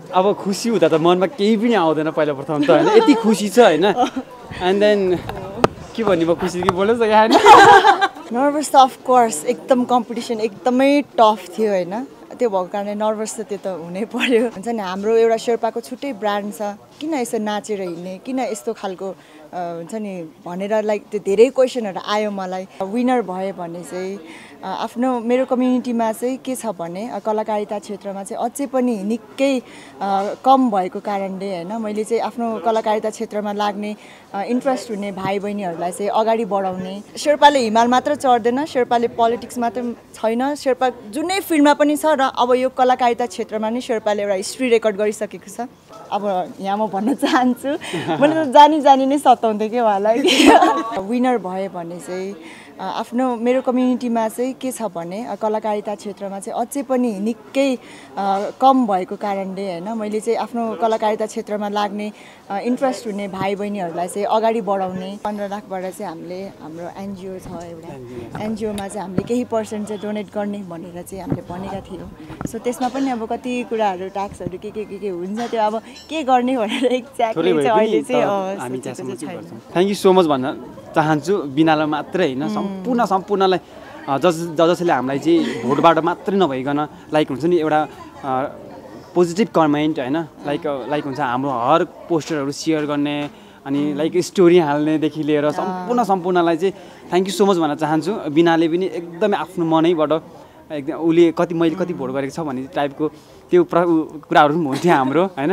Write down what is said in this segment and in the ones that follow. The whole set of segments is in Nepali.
अब खुसी हुँदा त मनमा केही पनि आउँदैन पहिला प्रथम त होइन। यति खुसी छ होइन। एन्ड देन के भन्ने भयो खुसी कि होइन नर्भस त अफकोर्स एकदम कम्पिटिसन एकदमै टफ थियो होइन। त्यो भएको कारणले नर्भस त त्यो त हुनै पर्यो। हुन्छ नि हाम्रो एउटा शेर्पाको छुट्टै ब्रान्ड छ। किन यसो नाचेर हिँड्ने? किन यस्तो खालको हुन्छ नि भनेर लाइक त्यो धेरै क्वेसनहरू आयो मलाई। विनर भयो भने चाहिँ आफ्नो मेरो कम्युनिटीमा चाहिँ के छ भने कलाकारिता क्षेत्रमा चाहिँ अझै पनि निकै कम भएको कारणले होइन मैले चाहिँ आफ्नो कलाकारिता क्षेत्रमा लाग्ने इन्ट्रेस्ट हुने भाइ बहिनीहरूलाई चाहिँ अगाडि बढाउने। शेर्पाले हिमाल मात्र चढ्दैन शेर्पाले पोलिटिक्स मात्र छैन। शेर्पा जुनै फिल्डमा पनि छ र अब यो कलाकारिता क्षेत्रमा नै शेर्पाले एउटा हिस्ट्री रेकर्ड गरिसकेको छ। अब यहाँ म भन्न चाहन्छु। मैले त जानी जानी नै सताउँथेँ कि उहाँलाई विनर भयो भने चाहिँ आफ्नो मेरो कम्युनिटीमा चाहिँ के छ भने कलाकारिता क्षेत्रमा चाहिँ अझै पनि निकै कम भएको कारणले होइन मैले चाहिँ आफ्नो कलाकारिता क्षेत्रमा लाग्ने इन्ट्रेस्ट हुने भाइ बहिनीहरूलाई चाहिँ अगाडि बढाउने पन्ध्र लाखबाट चाहिँ हामीले हाम्रो एनजिओ छ एउटा। एनजिओमा चाहिँ हामीले केही पर्सेन्ट चाहिँ डोनेट गर्ने भनेर चाहिँ हामीले भनेका थियौँ। सो त्यसमा पनि अब कति कुराहरू ट्याक्सहरू के के के के हुन्छ त्यो अब के गर्ने भनेर एक्ज्याक्टली अहिले चाहिँ थ्याङ्क यू सो मच भन्न चाहन्छु बिनालाई मात्रै होइन सम्पूर्ण सम्पूर्णलाई जस ज जसले हामीलाई चाहिँ भोटबाट मात्रै नभइकन लाइक हुन्छ नि एउटा पोजिटिभ कमेन्ट होइन लाइक लाइक हुन्छ हाम्रो हर पोस्टरहरू सेयर गर्ने अनि लाइक स्टोरी हाल्नेदेखि लिएर सम्पूर्ण सम्पूर्णलाई चाहिँ थ्याङ्क यू सो मच भन्न चाहन्छु। बिनाले पनि एकदमै आफ्नो मनैबाट एकदम उसले कति मैले कति भोट गरेको छ भन्ने टाइपको त्यो प्र कुराहरू पनि हुन्थ्यो हाम्रो होइन?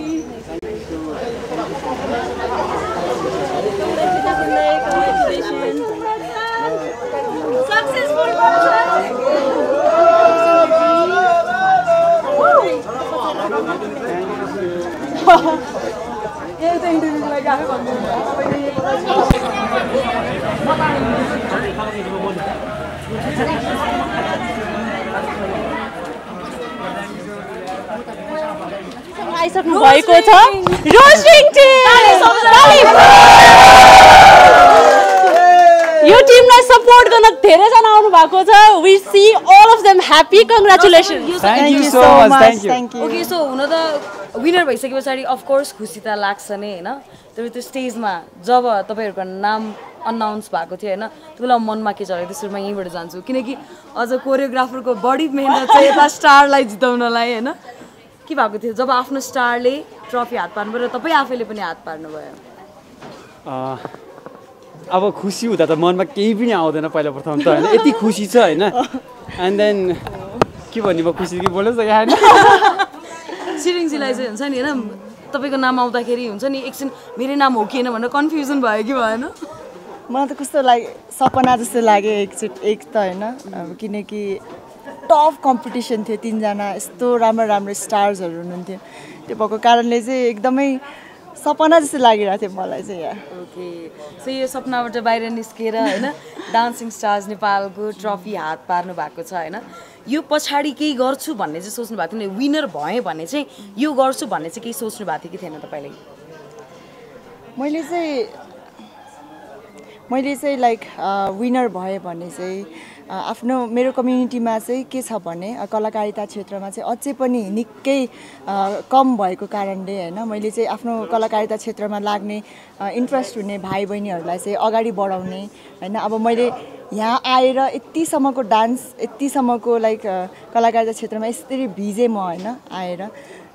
आइसक्नु भएको छ। यो टिमलाई सपोर्ट गर्न धेरैजना आउनु भएको छ we see all of them happy congratulation. Okay so हुन त विनर भइसके पछाडि अफकोर्स खुसी त लाग्छ नै होइन? तर त्यो स्टेजमा जब तपाईँहरूको नाम अनाउन्स भएको थियो होइन? त्यो बेला मनमा के चलेको थियो? सुरुमा यहीँबाट जान्छु। किनकि अझ कोरियोग्राफरको बढी मेहनत चाहिँ यता स्टारलाई जिताउनलाई होइन? के भएको थियो? जब आफ्नो स्टारले ट्रफी हात पार्नुभयो र तपाईँ आफैले पनि हात पार्नुभयो। अँ, अब खुसी हुँदा त मनमा केही पनि आउँदैन पहिला प्रथम त होइन? यति खुसी छ होइन? एन्ड देन के भन्ने भयो खुसी कि बोल्नु सके होइन सिरिङजीलाई चाहिँ हुन्छ नि होइन तपाईँको नाम आउँदाखेरि हुन्छ नि एकछिन मेरै नाम हो कि होइन? भनेर कन्फ्युजन भयो कि भएन? मलाई त कस्तो लाग्यो सपना जस्तो लाग्यो एकचोटि एक त होइन। अब किनकि टफ कम्पिटिसन थियो तिनजना यस्तो राम्रो राम्रो स्टार्सहरू हुनुहुन्थ्यो। त्यो भएको कारणले चाहिँ एकदमै सपना जस्तो लागिरहेको थियो मलाई चाहिँ यहाँ। ओके सो यो सपनाबाट बाहिर निस्केर होइन डान्सिङ स्टार्स नेपालको ट्रफी हात पार्नु भएको छ होइन। यो पछाडि केही गर्छु भन्ने चाहिँ सोच्नु भएको थियो विनर भएँ भने चाहिँ यो गर्छु भन्ने चाहिँ केही सोच्नु भएको थियो कि थिएन तपाईँले? मैले चाहिँ मैले चाहिँ लाइक विनर भएँ भने चाहिँ आफ्नो मेरो कम्युनिटीमा चाहिँ के छ भने कलाकारिता क्षेत्रमा चाहिँ अझै पनि निकै कम भएको कारणले होइन मैले चाहिँ आफ्नो कलाकारिता क्षेत्रमा लाग्ने इन्ट्रेस्ट हुने भाइ बहिनीहरूलाई चाहिँ अगाडि बढाउने होइन। अब मैले यहाँ आएर यतिसम्मको डान्स यतिसम्मको लाइक कलाकारिता क्षेत्रमा यसरी भिजेँ म होइन आएर।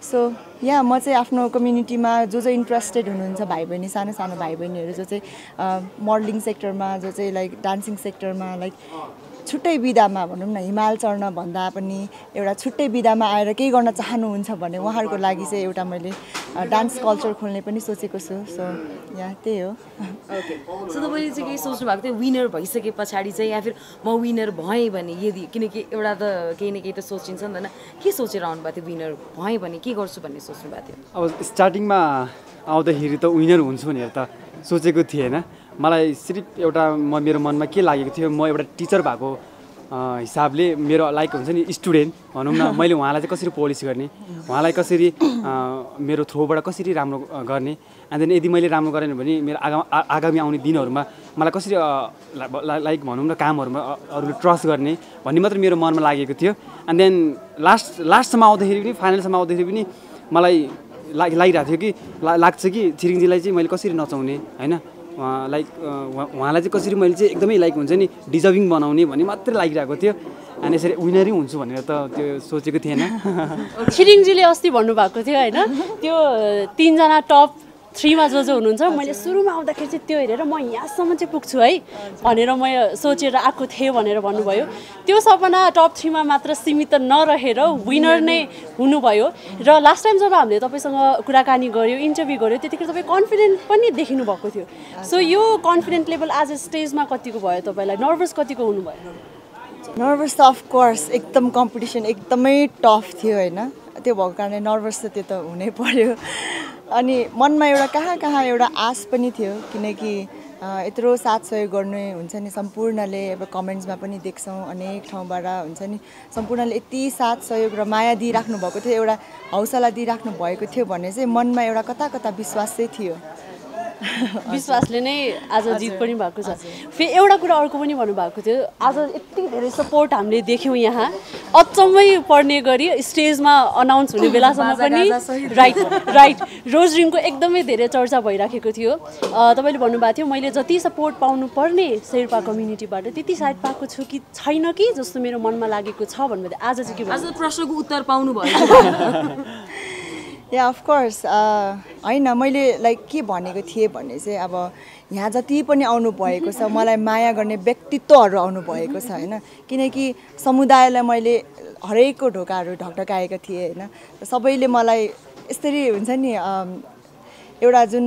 सो यहाँ म चाहिँ आफ्नो कम्युनिटीमा जो जो इन्ट्रेस्टेड हुनुहुन्छ भाइ बहिनी सानो सानो भाइ बहिनीहरू जो चाहिँ मोडलिङ सेक्टरमा जो चाहिँ लाइक डान्सिङ सेक्टरमा लाइक छुट्टै विधामा भनौँ न हिमाल चढ्न भन्दा पनि एउटा छुट्टै विधामा आएर केही गर्न चाहनुहुन्छ भने उहाँहरूको लागि चाहिँ एउटा मैले डान्स कल्चर खोल्ने पनि सोचेको छु। सो यहाँ त्यही हो। ओके। सो तपाईँले चाहिँ केही सोच्नु भएको थियो विनर भइसके पछाडि चाहिँ या फिर म विनर भएँ भने यदि किनकि एउटा त केही न केही त सोचिन्छ नि त होइन। के सोचेर आउनुभएको थियो विनर भएँ भने के गर्छु भन्ने सोच्नु भएको थियो? अब स्टार्टिङमा आउँदाखेरि त विनर हुन्छु भनेर त सोचेको थिएन। मलाई सिर्फ एउटा म मेरो मनमा के लागेको थियो म एउटा टिचर भएको हिसाबले मेरो लाइक हुन्छ नि स्टुडेन्ट भनौँ न मैले उहाँलाई चाहिँ कसरी पोलिस गर्ने उहाँलाई कसरी मेरो थ्रोबाट कसरी राम्रो गर्ने एन्ड देन यदि मैले राम्रो गरेन भने मेरो आगा आगामी आउने दिनहरूमा मलाई कसरी लाइक भनौँ न कामहरूमा अरूले ट्रस्ट गर्ने भन्ने मात्र मेरो मनमा लागेको थियो एन्ड देन लास्ट लास्टसम्म आउँदाखेरि पनि फाइनलसम्म आउँदाखेरि पनि मलाई लाग लागिरहेको थियो कि लाग्छ कि छिरिङजीलाई चाहिँ मैले कसरी नचाउने होइन? लाइक उहाँलाई चाहिँ कसरी मैले चाहिँ एकदमै लाइक हुन्छ नि डिजर्भिङ बनाउने भन्ने मात्रै लागिरहेको थियो। अनि यसरी विनरै हुन्छु भनेर त त्यो सोचेको थिएन। छिरिङजीले अस्ति भन्नुभएको थियो होइन? त्यो तिनजना टप थ्रीमा जो जो हुनुहुन्छ। मैले सुरुमा आउँदाखेरि चाहिँ त्यो हेरेर म यहाँसम्म चाहिँ पुग्छु है भनेर म सोचेर आएको थिएँ भनेर भन्नुभयो। त्यो सपना टप थ्रीमा मात्र सीमित नरहेर विनर नै हुनुभयो। र लास्ट टाइम जब हामीले तपाईँसँग कुराकानी गऱ्यो इन्टरभ्यू गऱ्यो त्यतिखेर तपाईँ कन्फिडेन्ट पनि देखिनु भएको थियो। सो यो कन्फिडेन्ट लेभल आज स्टेजमा कतिको भयो तपाईँलाई? नर्भस कतिको हुनुभयो? नर्भस त अफकोर्स एकदम कम्पिटिसन एकदमै टफ थियो होइन। त्यो भएको कारणले नर्भस त त्यो त हुनै पर्यो। अनि मनमा एउटा कहाँ कहाँ एउटा आश पनि थियो किनकि यत्रो साथ सहयोग गर्ने हुन्छ नि सम्पूर्णले अब कमेन्ट्समा पनि देख्छौँ अनेक ठाउँबाट हुन्छ नि सम्पूर्णले यति साथ सहयोग र माया दिइराख्नु भएको थियो एउटा हौसला दिइराख्नु भएको थियो भने चाहिँ मनमा एउटा कता कता विश्वास चाहिँ थियो। विश्वासले नै आज जित पनि भएको छ। फेरि एउटा कुरा अर्को पनि भन्नुभएको थियो। आज यति धेरै सपोर्ट हामीले देख्यौँ यहाँ। अचम्मै पर्ने गरी स्टेजमा अनाउन्स हुने बेलासम्म पनि राइट राइट रोज रिङको एकदमै धेरै चर्चा भइराखेको थियो। तपाईँले भन्नुभएको थियो मैले जति सपोर्ट पाउनु पर्ने शेर्पा कम्युनिटीबाट त्यति सायद पाएको छु कि छैन कि जस्तो मेरो मनमा लागेको छ भन्नुभयो। आज चाहिँ के आज प्रश्नको उत्तर पाउनु भयो या अफकोर्स होइन मैले लाइक के भनेको थिएँ भने चाहिँ अब यहाँ जति पनि आउनु भएको छ मलाई माया गर्ने व्यक्तित्वहरू आउनु भएको छ होइन। किनकि समुदायलाई मैले हरेकको ढोकाहरू ढकढकाएको थिएँ होइन। सबैले मलाई यसरी हुन्छ नि एउटा जुन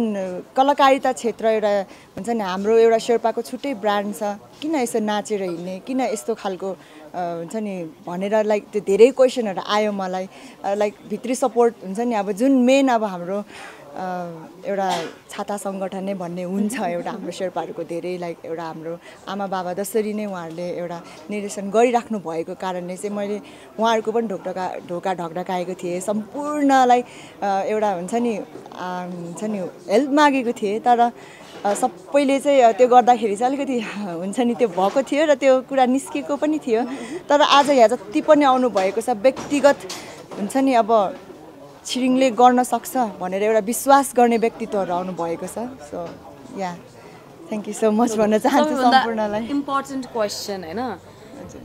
कलाकारिता क्षेत्र एउटा हुन्छ नि हाम्रो एउटा शेर्पाको छुट्टै ब्रान्ड छ। किन यसो नाचेर हिँड्ने? किन यस्तो खालको हुन्छ नि भनेर लाइक त्यो धेरै क्वेसनहरू आयो मलाई। लाइक भित्री सपोर्ट हुन्छ नि अब जुन मेन अब हाम्रो एउटा छाता सङ्गठन नै भन्ने हुन्छ एउटा हाम्रो शेर्पाहरूको धेरै लाइक एउटा हाम्रो आमा बाबा जसरी नै उहाँहरूले एउटा निर्देशन गरिराख्नु भएको कारणले चाहिँ मैले उहाँहरूको पनि ढोकढका ढोका ढकढकाएको थिएँ। सम्पूर्णलाई एउटा हुन्छ नि हुन्छ नि हेल्प मागेको थिएँ तर सबैले चाहिँ त्यो गर्दाखेरि चाहिँ अलिकति हुन्छ नि त्यो भएको थियो र त्यो कुरा निस्केको पनि थियो। तर आज यहाँ जति पनि आउनुभएको छ व्यक्तिगत हुन्छ नि अब छिरिङले गर्न सक्छ भनेर एउटा विश्वास गर्ने व्यक्तित्वहरू आउनुभएको छ। So yeah thank you so much भन्न चाहन्छु सम्पूर्णलाई। इम्पोर्टेन्ट क्वेसन होइन?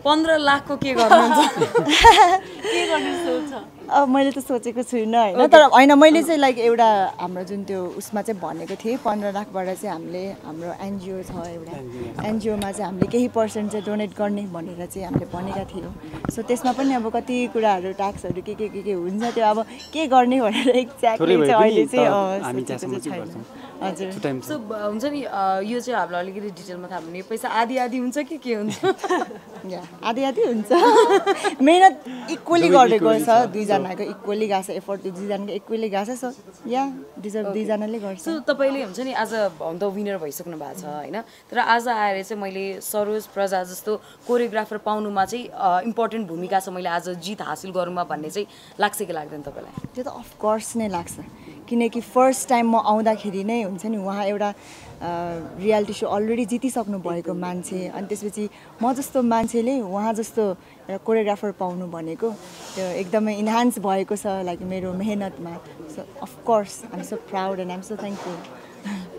पन्ध्र लाखको के गर्नुहुन्छ अब मैले त सोचेको छुइनँ होइन? तर होइन मैले चाहिँ लाइक एउटा हाम्रो जुन त्यो उसमा चाहिँ भनेको थिएँ पन्ध्र लाखबाट चाहिँ हामीले हाम्रो एनजिओ छ एउटा। एनजिओमा चाहिँ हामीले केही पर्सेन्ट चाहिँ डोनेट गर्ने भनेर चाहिँ हामीले भनेका थियौँ। सो त्यसमा पनि अब कति कुराहरू ट्याक्सहरू के के के के हुन्छ त्यो अब के गर्ने भनेर एक्ज्याक्टली चाहिँ अहिले चाहिँ हजुर। सो हुन्छ नि यो चाहिँ हामीलाई अलिकति डिटेलमा थाहा भने पैसा आधी आधी हुन्छ कि के हुन्छ? या आधी आधी हुन्छ। मेहनत इक्वली गरेको छ दुईजनाको इक्वली गएको छ एफोर्ट दुईजनाको इक्वली गएको छ। सो या डिजर्भ दुईजनाले गर्छ। सो तपाईँले हुन्छ नि आज हुन त विनर भइसक्नु भएको छ होइन? तर आज आएर चाहिँ मैले सरोज प्रजा जस्तो कोरियोग्राफर पाउनुमा चाहिँ इम्पोर्टेन्ट भूमिका छ मैले आज जित हासिल गरौँमा भन्ने चाहिँ लाग्छ कि लाग्दैन तपाईँलाई? त्यो त अफकोर्स नै लाग्छ। किनकि फर्स्ट टाइम म आउँदाखेरि नै हुन्छ नि उहाँ एउटा रियालिटी सो अलरेडी जितिसक्नु भएको मान्छे। अनि त्यसपछि म जस्तो मान्छेले उहाँ जस्तो एउटा कोरियोग्राफर पाउनु भनेको त्यो एकदमै इन्हान्स भएको छ लाइक मेरो मेहनतमा। So of course I'm so proud and I'm so thankful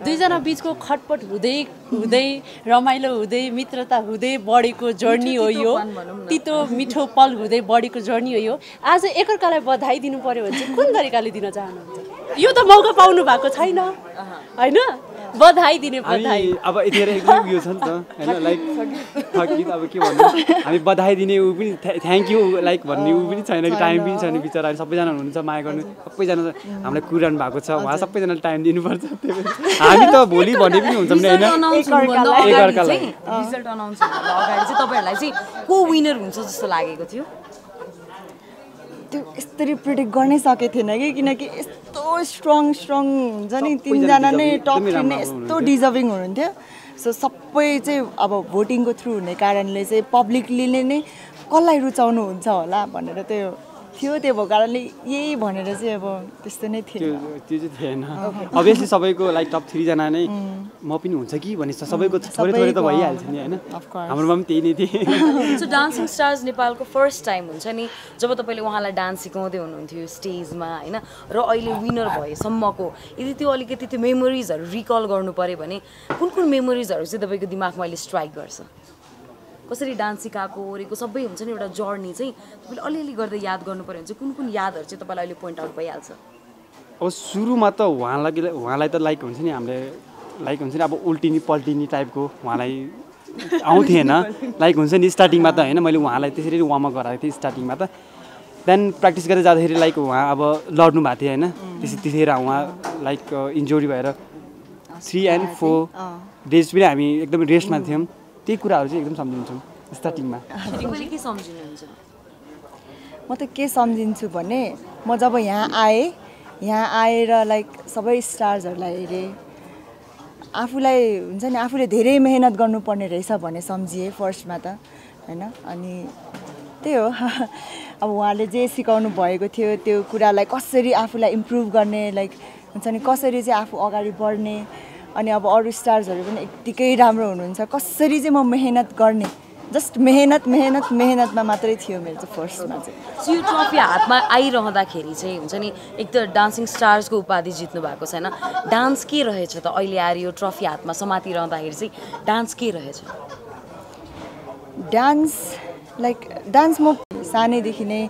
दुईजना बिचको खटपट हुँदै हुँदै रमाइलो हुँदै मित्रता हुँदै बढेको जर्नी हो यो। तितो मिठो पल हुँदै बढेको जर्नी हो यो। आज एकअर्कालाई बधाई दिनु पर्यो भने चाहिँ कुन तरिकाले दिन चाहनुहुन्छ? यो त मौका पाउनु भएको छैन। होइन? बधाई दिने बधाई अब यतिखेर एकदम उयो छ नि त होइन? लाइक थकित। अब के भन्नु? हामी बधाई दिने ऊ पनि थ्याङ्क यू लाइक भन्ने ऊ पनि छैन कि टाइम पनि छैन बिचरा। सबैजना हुनुहुन्छ माया गर्नु। सबैजना हामीलाई कुरिरहनु भएको छ। उहाँ सबैजनाले टाइम दिनुपर्छ। त्यही हामी त भोलि भन्ने पनि हुन्छ नि होइन? तपाईँहरूलाई चाहिँ को विनर हुन्छ जस्तो लागेको थियो? त्यो यसरी प्रिडिक्ट गर्नै सकेको थिएन कि? किनकि यस्तो स्ट्रङ स्ट्रङ हुन्छ नि तिनजना नै टप थ्री नै यस्तो डिजर्भिङ हुनुहुन्थ्यो। सो सबै चाहिँ अब भोटिङको थ्रु हुने कारणले चाहिँ पब्लिकले नै कसलाई रुचाउनुहुन्छ होला भनेर त्यो थियो त्यो भएको कारणले यही भनेर चाहिँ अब त्यस्तो नै थियो त्यो चाहिँ थिएन। अभियसली सबैको लाइक टप थ्रीजना नै म पनि हुन्छ कि भने सबैको थोरै थोरै त भइहाल्छ नि होइन. हाम्रोमा पनि त्यही नै थिए। सो डान्सिङ स्टार्स नेपालको फर्स्ट टाइम हुन्छ नि जब तपाईँले उहाँलाई डान्स सिकाउँदै हुनुहुन्थ्यो स्टेजमा होइन? र अहिले विनर भएसम्मको यदि त्यो अलिकति त्यो मेमोरिजहरू रिकल गर्नु पऱ्यो भने कुन कुन मेमोरिजहरू चाहिँ तपाईँको दिमागमा अहिले स्ट्राइक गर्छ? कसरी डान्स सिकाएको ओरेको सबै हुन्छ नि एउटा जर्नी चाहिँ तपाईँले अलिअलि गर्दै याद गर्नु पऱ्यो भने चाहिँ कुन कुन यादहरू चाहिँ तपाईँलाई अहिले पोइन्ट आउट भइहाल्छ? अब सुरुमा त उहाँलाई उहाँलाई त लाइक हुन्छ नि हामीले लाइक हुन्छ नि अब उल्टिनी पल्टिनी टाइपको उहाँलाई आउँथेन। लाइक हुन्छ नि स्टार्टिङमा त होइन मैले उहाँलाई त्यसरी वार्मअप गराएको थिएँ स्टार्टिङमा त। देन प्र्याक्टिस गर्दै जाँदाखेरि लाइक उहाँ अब लड्नु भएको थियो होइन। त्यस त्यतिखेर उहाँ लाइक इन्जोरी भएर थ्री एन्ड फोर डेज पनि हामी एकदम रेस्टमा थियौँ। त्यही कुराहरू चाहिँ एकदम सम्झिन्छौँ स्टार्टिङमा तपाईँले के सम्झिनुहुन्छ? म त के सम्झिन्छु भने म जब यहाँ आएँ यहाँ आएर लाइक सबै स्टार्सहरूलाई हेरेँ आफूलाई हुन्छ नि आफूले धेरै मेहनत गर्नुपर्ने रहेछ भने सम्झिएँ फर्स्टमा त होइन? अनि त्यही हो अब उहाँले जे सिकाउनु भएको थियो त्यो कुरालाई कसरी आफूलाई इम्प्रुभ गर्ने लाइक हुन्छ नि कसरी चाहिँ आफू अगाडि बढ्ने अनि अब अरू स्टार्सहरू पनि यत्तिकै राम्रो हुनुहुन्छ। कसरी चाहिँ म मेहनत गर्ने? जस्ट मेहनत मेहनत मेहनतमा मात्रै थियो मेरो चाहिँ फर्स्टमा चाहिँ। सो यो ट्रफी हातमा आइरहँदाखेरि चाहिँ हुन्छ नि एक त डान्सिङ स्टार्सको उपाधि जित्नु भएको छैन। डान्स के रहेछ त अहिले आएर यो ट्रफी हातमा समातिरहँदाखेरि चाहिँ डान्स के रहेछ? डान्स लाइक डान्स म सानैदेखि नै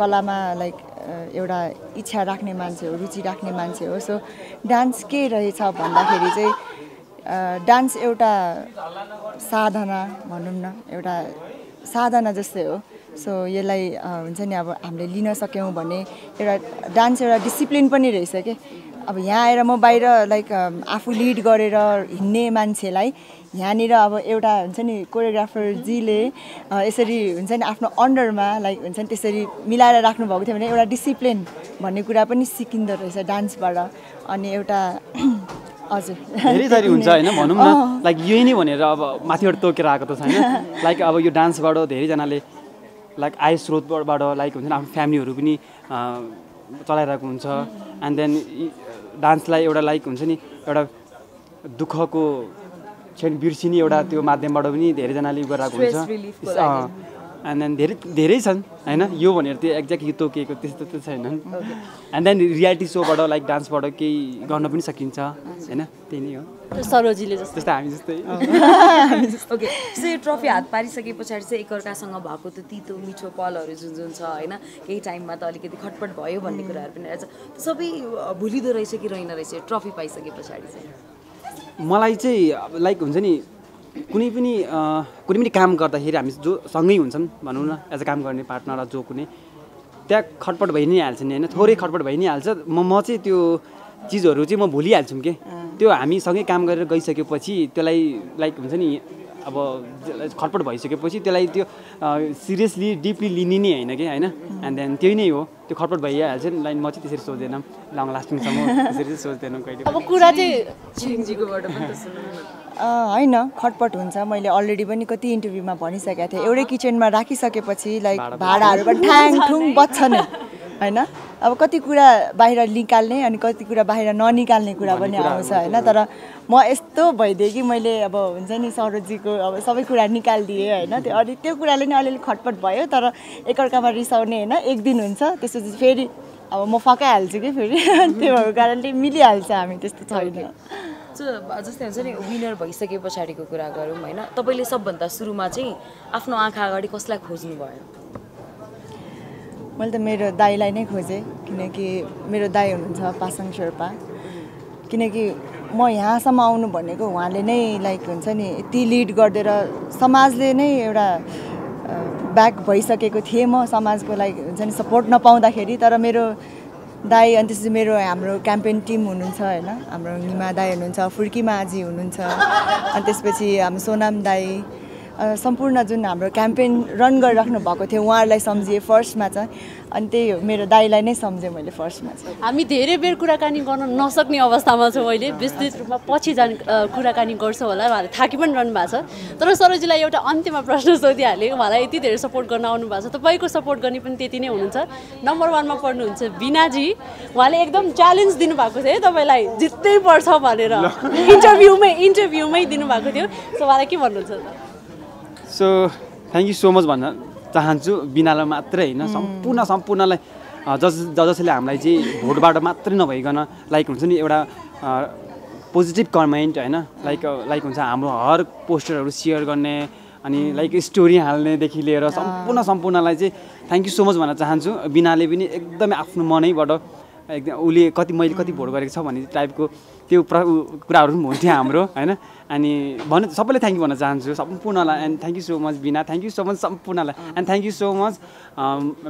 कलामा लाइक एउटा इच्छा राख्ने मान्छे हो रुचि राख्ने मान्छे हो। सो डान्स के रहेछ भन्दाखेरि चाहिँ डान्स एउटा साधना भनौँ न एउटा साधना जस्तै हो। सो यसलाई हुन्छ नि अब हामीले लिन सक्यौँ भने एउटा डान्स एउटा डिसिप्लिन पनि रहेछ कि? अब यहाँ आएर म बाहिर लाइक आफू लिड गरेर हिँड्ने मान्छेलाई यहाँनिर अब एउटा हुन्छ नि कोरियोग्राफरजीले यसरी हुन्छ नि आफ्नो अन्डरमा लाइक हुन्छ नि त्यसरी मिलाएर राख्नुभएको थियो भने एउटा डिसिप्लिन भन्ने कुरा पनि सिकिँदो रहेछ डान्सबाट। अनि एउटा हजुर। धेरै थरी हुन्छ होइन भनौँ न। लाइक यही नै भनेर अब माथिबाट तोकेर आएको त छैन। लाइक अब यो डान्सबाट धेरैजनाले लाइक आय स्रोतबाट लाइक हुन्छ नि आफ्नो फ्यामिलीहरू पनि चलाइरहेको हुन्छ। एन्ड देन डान्सलाई एउटा लाइक हुन्छ नि एउटा दुःखको क्षण बिर्सिने एउटा त्यो माध्यमबाट पनि धेरैजनाले उयो गरिरहेको Stress relief को हुन्छ एन्ड देन धेरै धेरै छन् होइन? यो भनेर त्यो एक्ज्याक्ट यो तोकिएको त्यस्तो त छैन। एन्ड देन रियालिटी सोबाट लाइक डान्सबाट केही गर्न पनि सकिन्छ होइन? त्यही नै हो। सरोजीले जस्तो। जस्तै। हामी जस्तै। ओके सो यो ट्रफी हात पारिसके पछाडि चाहिँ एकअर्कासँग भएको त्यो तितो मिठो पलहरू जुन जुन छ होइन? केही टाइममा त अलिकति खटपट भयो भन्ने कुराहरू पनि रहेछ। सबै भुलिँदो रहेछ कि रहेन रहेछ ट्रफी पाइसके पछाडि चाहिँ? मलाई चाहिँ लाइक हुन्छ नि कुनै पनि कुनै पनि काम गर्दाखेरि हामी जो सँगै हुन्छन् भनौँ न एज अ काम गर्ने पार्टनर जो कुनै त्यहाँ खटपट भइ नै हाल्छ नि होइन? थोरै खटपट भइ नै हाल्छ। म म चाहिँ त्यो चिजहरू चाहिँ म भुलिहाल्छु के? त्यो हामी सँगै काम गरेर गइसकेपछि त्यसलाई लाइक हुन्छ नि अब खटपट भइसकेपछि त्यसलाई त्यो सिरियसली डिपली लिने नै होइन कि होइन? एन्ड देन त्यही नै हो। त्यो खटपट भइहाल्छ नि। लाइक म चाहिँ त्यसरी सोच्दैन लङ लास्टिङसम्म त्यसरी चाहिँ सोच्दैनौँ कहिले अब कुरा चाहिँ होइन। खटपट हुन्छ। मैले अलरेडी पनि कति इन्टरभ्यूमा भनिसकेको थिएँ। एउटै किचनमा राखिसकेपछि लाइक भाँडाहरू पनि ठ्याङ ठुङ बच्छ नै होइन? अब कति कुरा बाहिर निकाल्ने अनि कति कुरा बाहिर ननिकाल्ने कुरा पनि आउँछ होइन तर म यस्तो भइदिएँ कि मैले अब हुन्छ नि सरोजीको अब सबै कुरा निकालिदिएँ होइन त्यो अनि त्यो कुराले नै अलिअलि खटपट भयो तर एकअर्कामा रिसाउने होइन एक दिन हुन्छ त्यसपछि फेरि अब म फकाइहाल्छु कि फेरि त्यो भएको कारणले मिलिहाल्छ हामी त्यस्तो छैन। सो जस्तै हुन्छ नि विनर भइसके पछाडिको कुरा गरौँ होइन? तपाईँले सबभन्दा सुरुमा चाहिँ आफ्नो आँखा अगाडि कसलाई खोज्नु भयो मैले त मेरो दाईलाई नै खोजेँ किनकि मेरो दाई हुनुहुन्छ पासाङ शेर्पा। किनकि म यहाँसम्म आउनु भनेको उहाँले नै लाइक हुन्छ नि यति लिड गरिदिएर समाजले नै एउटा ब्याक भइसकेको थिएँ म समाजको लाइक हुन्छ नि सपोर्ट नपाउँदाखेरि। तर मेरो दाई अनि त्यसपछि मेरो हाम्रो क्याम्पेन टिम हुनुहुन्छ होइन हाम्रो निमा दाई हुनुहुन्छ फुर्की माझी हुनुहुन्छ। अनि त्यसपछि हाम्रो सोनाम दाई सम्पूर्ण जुन हाम्रो क्याम्पेन रन गरिराख्नु भएको थियो उहाँहरूलाई सम्झिएँ फर्स्टमा चाहिँ। अनि त्यही हो मेरो दाईलाई नै सम्झेँ मैले फर्स्टमा चाहिँ। हामी धेरै बेर कुराकानी गर्न नसक्ने अवस्थामा छौँ अहिले विस्तृत रूपमा पछि जान कुराकानी गर्छौँ होला। उहाँले थाकी पनि रहनु भएको छ। तर सरोजीलाई एउटा अन्त्यमा प्रश्न सोधिहालेँ उहाँलाई यति धेरै सपोर्ट गर्न आउनु भएको छ। तपाईँको सपोर्ट गर्ने पनि त्यति नै हुनुहुन्छ। नम्बर वानमा पर्नुहुन्छ बिनाजी उहाँले एकदम च्यालेन्ज दिनुभएको थियो है तपाईँलाई जित्नै पर्छ भनेर। इन्टरभ्यूमै इन्टरभ्यूमै दिनुभएको थियो। सो उहाँलाई के भन्नुहुन्छ? त so thank you so much भन्न चाहन्छु। बिनालाई मात्रै होइन सम्पूर्ण सम्पूर्णलाई जस ज जसले हामीलाई चाहिँ भोटबाट मात्रै नभइकन लाइक हुन्छ नि एउटा पोजिटिभ कमेन्ट होइन? लाइक लाइक हुन्छ हाम्रो हर पोस्टरहरू सेयर गर्ने अनि लाइक स्टोरी हाल्नेदेखि लिएर सम्पूर्ण सम्पूर्णलाई चाहिँ थ्याङ्क यू सो मच भन्न चाहन्छु। बिनाले पनि एकदमै आफ्नो मनैबाट एकदम उसले कति मैले कति भोट गरेको छ भन्ने टाइपको त्यो प्र कुराहरू पनि हुन्थ्यो हाम्रो होइन? अनि भन्न सबैलाई थ्याङ्क यू भन्न चाहन्छु। सम्पूर्णलाई and thank you so much बिना thank you so much सम्पूर्णलाई। And thank you so much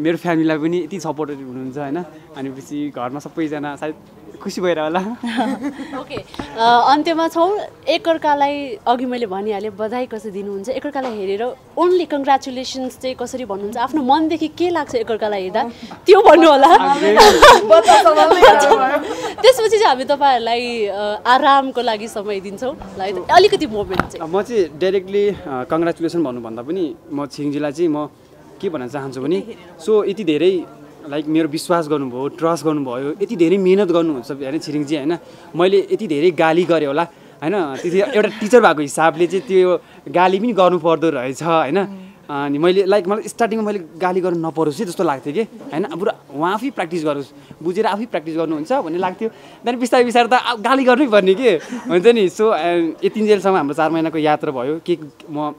मेरो फ्यामिलीलाई पनि यति सपोर्टेड हुनुहुन्छ होइन? अनि पछि घरमा सबैजना सायद खुसी भएर होला। ओके अन्त्यमा छौँ। एकअर्कालाई अघि मैले भनिहालेँ बधाई कसरी दिनुहुन्छ? एकअर्कालाई हेरेर ओन्ली कङ्ग्रेचुलेसन्स चाहिँ कसरी भन्नुहुन्छ? आफ्नो मनदेखि के लाग्छ एकअर्कालाई हेर्दा? त्यो भन्नु होला। त्यसपछि चाहिँ हामी तपाईँहरूलाई आरामको लागि समय दिन्छौँ। ल है त, अलिकति मोमेन्ट चाहिँ। म चाहिँ डाइरेक्टली कङ्ग्रेचुलेसन भन्नुभन्दा पनि म छिरिङजीलाई चाहिँ म के भन्न चाहन्छु भने सो यति धेरै लाइक मेरो विश्वास गर्नुभयो ट्रस्ट गर्नुभयो यति धेरै मिहिनेत गर्नुहुन्छ होइन छिरिङजी होइन मैले यति धेरै गाली गरेँ होला होइन त्यति एउटा टिचर भएको हिसाबले चाहिँ त्यो गाली पनि गर्नु पर्दो रहेछ होइन। अनि मैले लाइक मलाई स्टार्टिङमा मैले गाली गर्नु नपरोस् है जस्तो लाग्थ्यो कि। होइन? पुरा उहाँ आफै प्र्याक्टिस गरोस् बुझेर आफै प्र्याक्टिस गर्नुहुन्छ भन्ने लाग्थ्यो। त्यहाँदेखि बिस्तारै बिस्तारै त गाली गर्नै पर्ने कि? हुन्छ नि? सो यतिन्जेलसम्म हाम्रो चार महिनाको यात्रा भयो। के म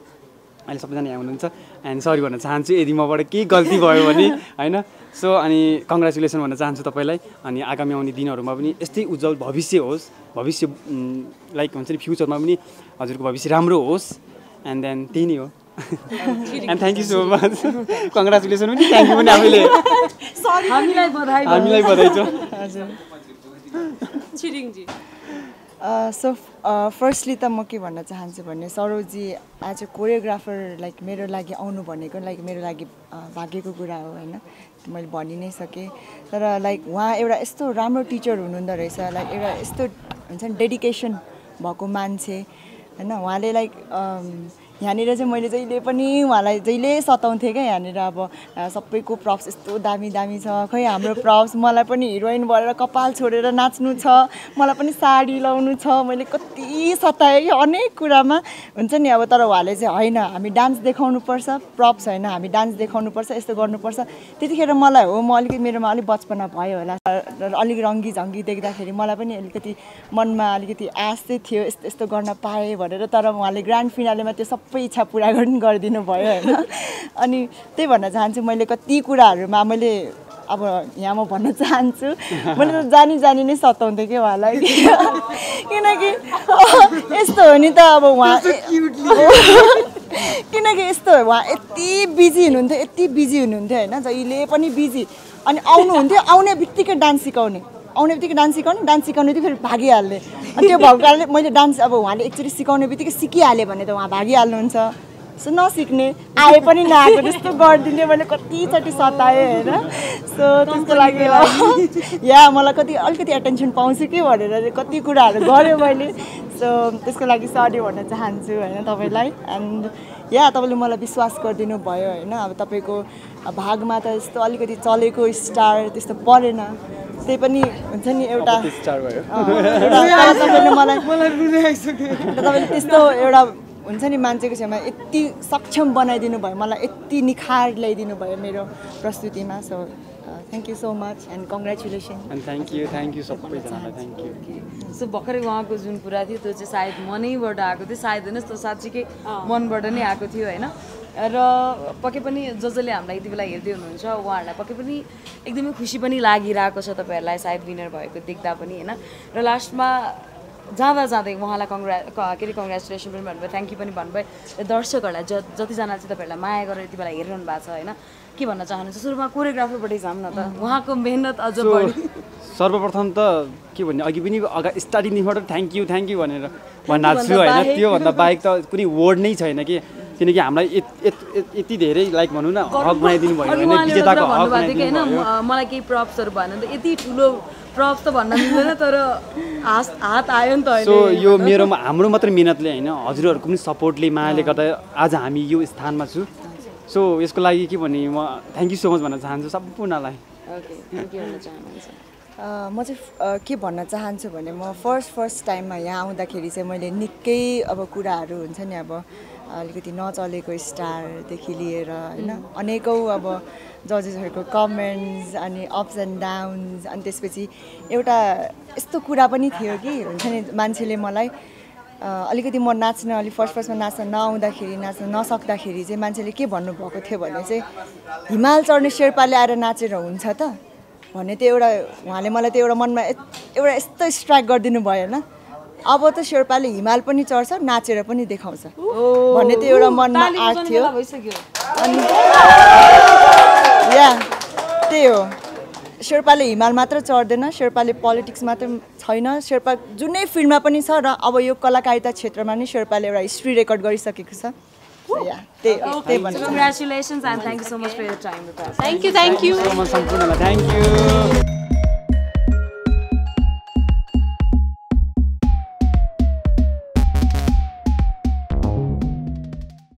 अहिले सबैजना यहाँ हुनुहुन्छ। एन्ड सरी भन्न चाहन्छु यदि मबाट केही गल्ती भयो भने होइन? सो अनि कङ्ग्रेचुलेसन भन्न चाहन्छु तपाईँलाई। अनि आगामी आउने दिनहरूमा पनि यस्तै उज्जवल भविष्य होस्। भविष्य लाइक हुन्छ नि फ्युचरमा पनि हजुरको भविष्य राम्रो होस्। एन्ड देन त्यही नै हो। And thank you so much congratulation पनि थ्याङ्क यू पनि हामीले हामीलाई बधाई हामीलाई बधाई छ। सो फर्स्टली त म के भन्न चाहन्छु भने Saroji as a choreographer like मेरो लागि आउनु भनेको लाइक मेरो लागि अ, भाग्यको कुरा हो होइन? मैले भनि नै सकेँ। तर लाइक उहाँ एउटा यस्तो राम्रो टिचर हुनुहुँदो रहेछ लाइक एउटा यस्तो हुन्छ नि डेडिकेसन भएको मान्छे होइन? उहाँले लाइक अम, यहाँनिर चाहिँ मैले जहिले पनि उहाँलाई जहिले सताउँथेँ क्या यहाँनिर अब सबैको प्रप्स यस्तो दामी दामी छ। खै हाम्रो प्रप्स मलाई पनि हिरोइन भएर कपाल छोडेर नाच्नु छ। मलाई पनि साडी लाउनु छ। मैले कति सताएँ कि अनेक कुरामा। हुन्छ नि अब तर उहाँले चाहिँ होइन हामी डान्स देखाउनुपर्छ प्रप्स होइन हामी डान्स देखाउनुपर्छ यस्तो गर्नुपर्छ त्यतिखेर मलाई हो म अलिकति मेरोमा अलिक बचपना भयो होला। अलिक रङ्गी झङ्गी देख्दाखेरि मलाई पनि अलिकति मनमा अलिकति आश चाहिँ थियो यस्तो यस्तो गर्न पाएँ भनेर। तर उहाँले ग्रान्ड फिनालेमा त्यो सबै इच्छा पुरा पनि गरिदिनु भयो होइन। अनि त्यही भन्न चाहन्छु मैले कति कुराहरूमा मैले अब यहाँ म भन्न चाहन्छु मैले त जानी जानी नै सताउँथेँ कि उहाँलाई किनकि यस्तो हो नि त अब उहाँ किनकि यस्तो उहाँ यति बिजी हुनुहुन्थ्यो यति बिजी हुनुहुन्थ्यो होइन जहिले पनि बिजी। अनि आउनुहुन्थ्यो आउने बित्तिकै डान्स सिकाउने। आउने बित्तिकै डान्स सिकाउने डान्स सिकाउने बित्तिकै फेरि भागिहाल्ने। अनि त्यो भएको कारणले मैले डान्स अब उहाँले एकचोटि सिकाउने बित्तिकै सिकिहालेँ भने त उहाँ भागिहाल्नुहुन्छ। सो नसिक्ने आए पनि नआएको जस्तो गरिदिने मैले कतिचोटि सताएँ होइन। सो त्यसको लागि या मलाई कति अलिकति एटेन्सन पाउँछु कि भनेर कति कुराहरू गरेँ मैले। सो त्यसको लागि सरी भन्न चाहन्छु होइन तपाईँलाई। एन्ड या तपाईँले मलाई विश्वास गरिदिनु भयो होइन? अब तपाईँको भागमा त यस्तो अलिकति चलेको स्टार त्यस्तो परेन। त्यही पनि हुन्छ नि एउटा स्टार भयो। अँ, एउटा तर तपाईँले मलाई तपाईँले त्यस्तो एउटा हुन्छ नि मान्छेको छेउमा यति सक्षम बनाइदिनु भयो मलाई यति निखार ल्याइदिनु भयो मेरो प्रस्तुतिमा। So thank you so much and congratulation and thank you thank you सबैजनालाई थ्याङ्क यू सो भर्खरै उहाँको जुन कुरा थियो त्यो चाहिँ सायद मनैबाट आएको थियो। सायद होइन त्यो साँच्चीकै मनबाट नै आएको थियो होइन? र पक्कै पनि जो जसले हामीलाई यति बेला हेर्दै हुनुहुन्छ उहाँहरूलाई पक्कै पनि एकदमै खुसी पनि लागिरहेको छ तपाईँहरूलाई सायद विनर भएको देख्दा पनि होइन? र लास्टमा जाँदा जाँदै उहाँलाई कङ्ग्रा क- अरे कङ्ग्रेचुलेसन पनि भन्नुभयो थ्याङ्क यू पनि भन्नुभयो। दर्शकहरूलाई ज जतिजनाले चाहिँ तपाईँहरूलाई माया गरेर यति बेला हेरिरहनु भएको छ होइन? के भन्न चाहनुहुन्छ? सुरुमा कोरियोग्राफरबाटै जाऊँ न त। उहाँको मेहनत अझ बढी। सर्वप्रथम त के भन्ने अघि पनि अगा स्टार्टिङदेखिबाट थ्याङ्क यू थ्याङ्क यू भनेर भन्न छु होइन। त्योभन्दा बाहेक त कुनै वर्ड नै छैन कि? किनकि हामीलाई यत- धेरै लाइक भनौँ न हक बनाइदिनु भयो विजेताको हक मलाई केही प्रप्सहरू भएन त। यति ठुलो प्रप्स त भन्न मिल्दैन तर हात हात आयो नि त सो अहिले यो मेरोमा हाम्रो मात्रै मिहिनेतले होइन हजुरहरूको पनि सपोर्टले मायाले गर्दा आज हामी यो स्थानमा छु। सो यसको लागि के भने म थ्याङ्क यू सो मच भन्न चाहन्छु सम्पूर्णलाई। ओके के भन्न चाहनुहुन्छ। अ, म चाहिँ के भन्न चाहन्छु भने म फर्स्ट फर्स्ट टाइममा यहाँ आउँदाखेरि चाहिँ मैले निकै अब कुराहरू हुन्छ नि अब अलिकति नचलेको स्टारदेखि लिएर होइन अनेकौँ अब जजेसहरूको कमेन्ट्स अनि अप्स एन्ड डाउन्स अनि त्यसपछि एउटा यस्तो कुरा पनि थियो कि हुन्छ नि मान्छेले मलाई अलिकति म नाच्न अलिक फर्स्ट फर्स्टमा नाच्न नआउँदाखेरि नाच्न नसक्दाखेरि चाहिँ मान्छेले के भन्नुभएको थियो भने चाहिँ हिमाल चढ्ने शेर्पाले आएर नाचेर हुन्छ त? भन्ने त्यो एउटा उहाँले मलाई त्यो एउटा मनमा एउटा यस्तो स्ट्राइक गरिदिनु भयो होइन अब त शेर्पाले हिमाल पनि चढ्छ नाचेर पनि देखाउँछ। भन्ने त्यो एउटा मनमा आर्ट थियो। अनि या त्यही हो। शेर्पाले हिमाल मात्र चढ्दैन शेर्पाले पोलिटिक्स मात्र छैन। शेर्पा जुनै फिल्डमा पनि छ र अब यो कलाकारिता क्षेत्रमा नि शेर्पाले एउटा हिस्ट्री रेकर्ड गरिसकेको छ। Thank you so much for your time thank you thank you सम्पूर्णलाई thank you